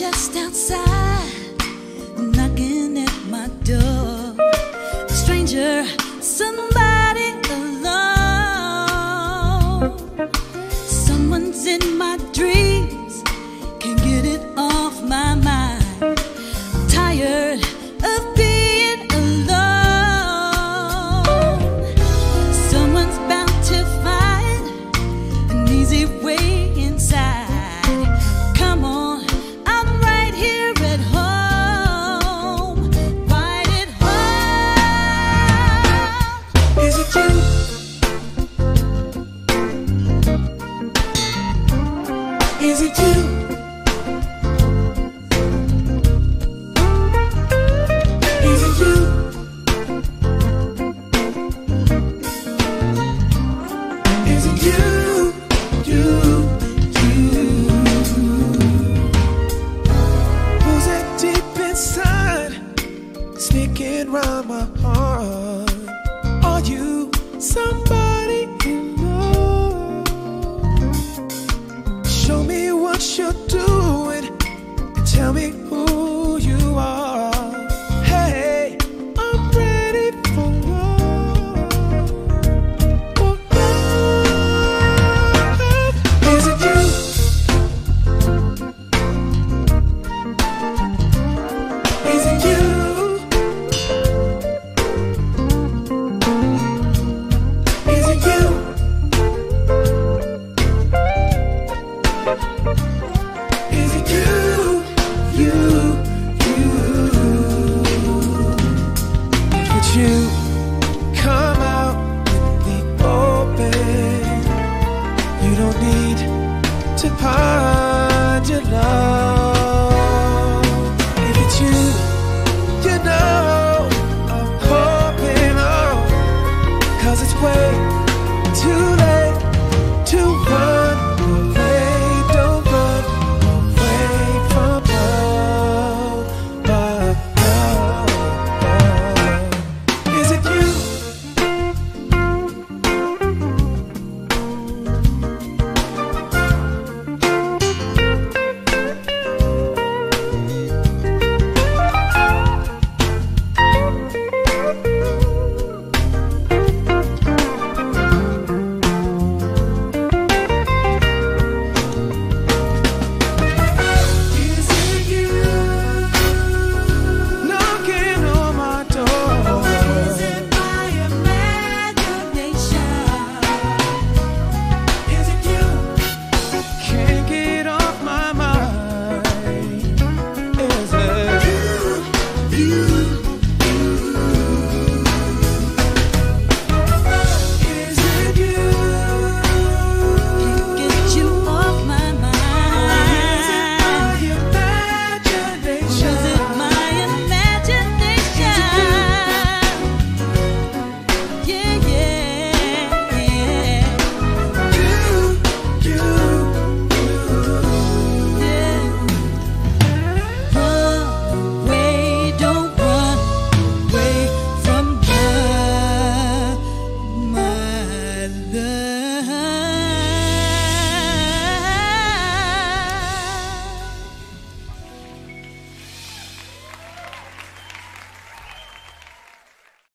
just outside. is it you? Is it you? Is it you? You, you. Who's that deep inside, sneaking my heart? Are you somebody? should do it. Tell me